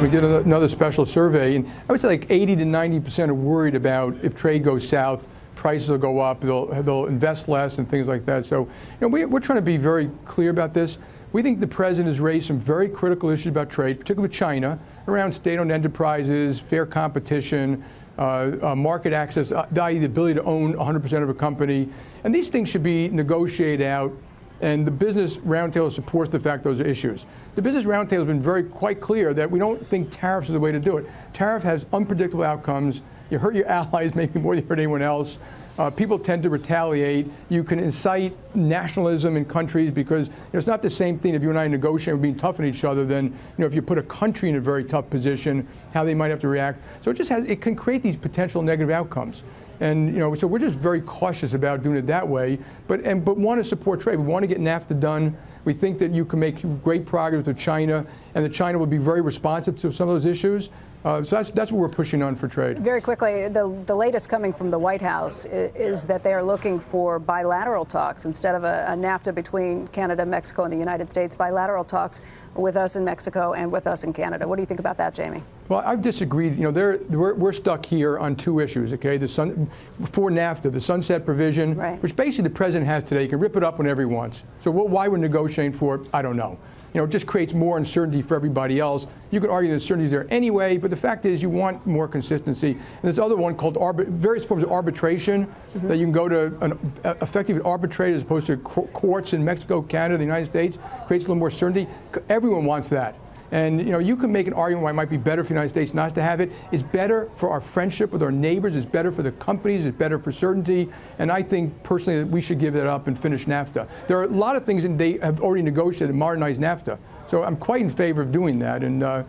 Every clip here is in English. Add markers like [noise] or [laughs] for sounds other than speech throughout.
We did another special survey, and I would say like 80 to 90 percent are worried about if trade goes south, prices will go up, they'll, they'll invest less and things like that. So, you know, we, we're trying to be very clear about this. We think the president has raised some very critical issues about trade, particularly with China, around state-owned enterprises, fair competition, uh, uh, market access, uh, the ability to own 100% of a company. And these things should be negotiated out and the Business Roundtable supports the fact those are issues. The Business Roundtable has been very quite clear that we don't think tariffs is the way to do it. Tariff has unpredictable outcomes. You hurt your [laughs] allies maybe more than you hurt anyone else. Uh, people tend to retaliate. You can incite nationalism in countries because you know, it's not the same thing if you and I negotiate and we're being tough on each other than you know if you put a country in a very tough position, how they might have to react. So it just has it can create these potential negative outcomes. And you know, so we're just very cautious about doing it that way, but and but want to support trade. We want to get NAFTA done. We think that you can make great progress with China, and that China will be very responsive to some of those issues. Uh, so that's, that's what we're pushing on for trade. Very quickly, the, the latest coming from the White House is, is that they are looking for bilateral talks instead of a, a, NAFTA between Canada, Mexico, and the United States, bilateral talks with us in Mexico and with us in Canada. What do you think about that, Jamie? Well, I've disagreed. You know, we're, we're stuck here on two issues, okay? The sun, for NAFTA, the sunset provision, right. which basically the president has today. He can rip it up whenever he wants. So why we're negotiating for it, I don't know you know, it just creates more uncertainty for everybody else. You could argue the uncertainty is there anyway, but the fact is you want more consistency. And there's other one called various forms of arbitration mm -hmm. that you can go to an uh, effective arbitrator as opposed to courts in Mexico, Canada, the United States. Creates a little more certainty. Everyone wants that. And you know, you can make an argument why it might be better for the United States not to have it. It's better for our friendship with our neighbors. It's better for the companies. It's better for certainty. And I think personally that we should give that up and finish NAFTA. There are a lot of things that they have already negotiated and modernized NAFTA. So I'm quite in favor of doing that. And uh,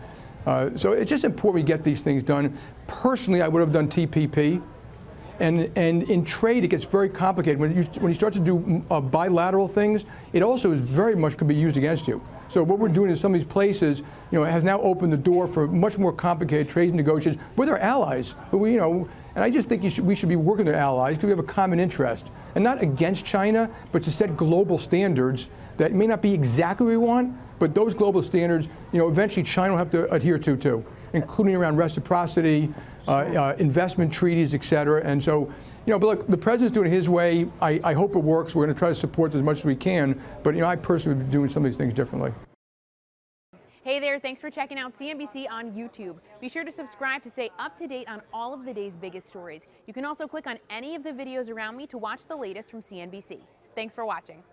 uh, so it's just important we get these things done. Personally, I would have done TPP. And, and in trade, it gets very complicated. When you, when you start to do uh, bilateral things, it also is very much could be used against you. So what we're doing in some of these places, you know, has now opened the door for much more complicated trade negotiations with our allies. But we, you know, and I just think should, we should be working with our allies because we have a common interest, and not against China, but to set global standards that may not be exactly what we want, but those global standards, you know, eventually China will have to adhere to too, including around reciprocity, uh, uh, investment treaties, et cetera. And so, you know, but look, the president's doing it his way. I, I hope it works. We're going to try to support as much as we can. But, you know, I personally would be doing some of these things differently. Hey there, thanks for checking out CNBC on YouTube. Be sure to subscribe to stay up to date on all of the day's biggest stories. You can also click on any of the videos around me to watch the latest from CNBC. Thanks for watching.